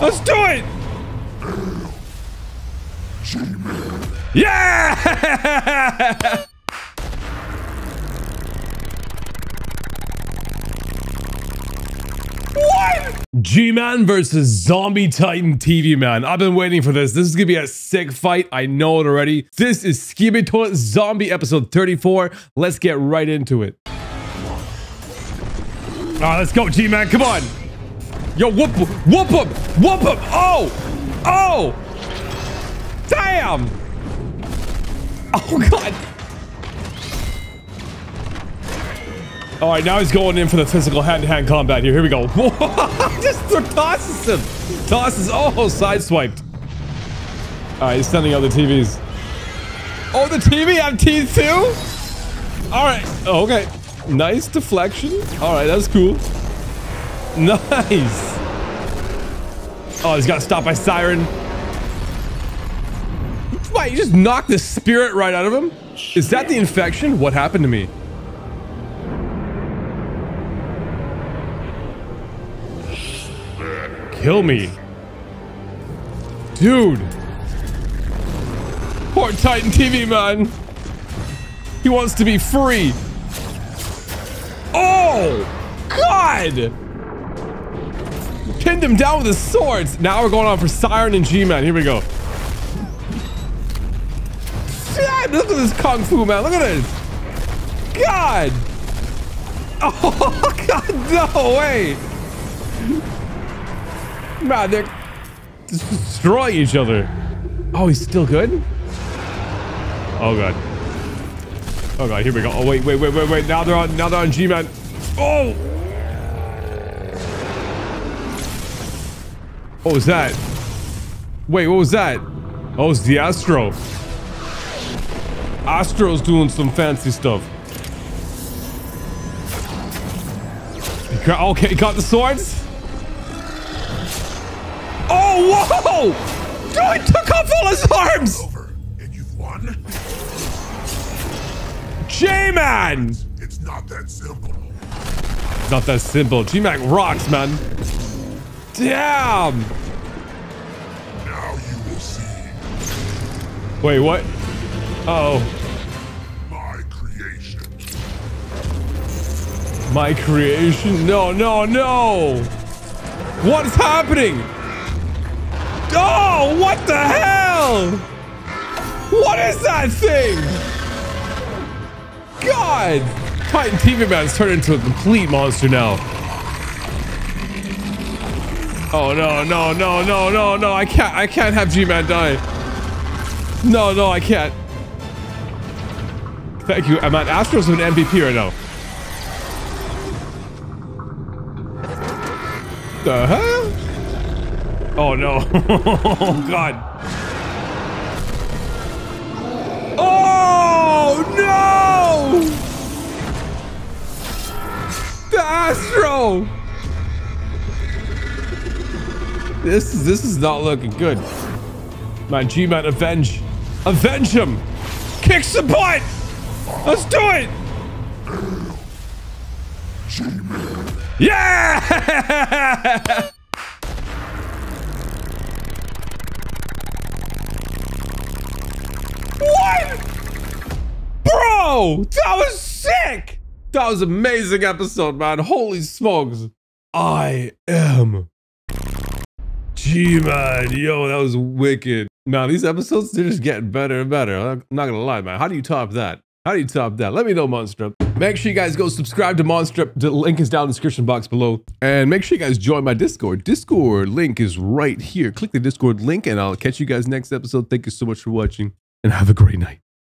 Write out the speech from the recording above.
Let's do it! Yeah! What? G-Man versus Zombie Titan TV Man. I've been waiting for this. This is gonna be a sick fight. I know it already. This is Toilet Zombie episode 34. Let's get right into it. All right, let's go, G-Man. Come on. Yo, whoop, whoop him, whoop him. Oh, oh, damn. Oh, God. All right, now he's going in for the physical hand-to-hand -hand combat here. Here we go. Just tosses him. Tosses. Oh, sideswiped. All right, he's sending out the TVs. Oh, the TV teeth too? All right. Oh, okay. Nice deflection. All right, that's cool. Nice. Oh, he's got stopped by Siren. Why, you just knocked the spirit right out of him? Is that the infection? What happened to me? Kill me. Dude. Poor Titan TV man. He wants to be free. Oh! God! Pinned him down with his swords. Now we're going on for Siren and G-Man. Here we go. God, look at this Kung Fu, man. Look at this. God. Oh, God, no way. Man, they're destroying each other. Oh, he's still good? Oh, God. Oh, God, here we go. Oh, wait, wait, wait, wait, wait. Now they're on, now they're on G-Man. Oh! What was that? Wait, what was that? Oh, it's the Astro. Astro's doing some fancy stuff. Okay, got the swords? Oh, whoa! Dude, took off all his arms! Over, and you've won? G-Man! It's not that simple. It's not that simple. G-Man rocks, man. Damn! Now you will see. Wait, what? Uh oh. My creation. My creation? No, no, no! What's happening? Oh, what the hell? What is that thing? God! Titan TV Man's turned into a complete monster now. Oh no, no, no, no, no, no, I can't I can't have G-Man die. No, no, I can't. Thank you. I'm at Astro's an MVP right now. The hell? Oh no. oh god. Oh no! The Astro! This this is not looking good. My G-Man avenge. Avenge him! Kick some butt! Let's do it! Yeah! what? Bro, that was sick! That was amazing episode, man. Holy smokes. I am G-Man. Yo, that was wicked. Now, these episodes, they're just getting better and better. I'm not gonna lie, man. How do you top that? How do you top that? Let me know, Monster. Make sure you guys go subscribe to Monster. The link is down in the description box below. And make sure you guys join my Discord. Discord link is right here. Click the Discord link and I'll catch you guys next episode. Thank you so much for watching and have a great night.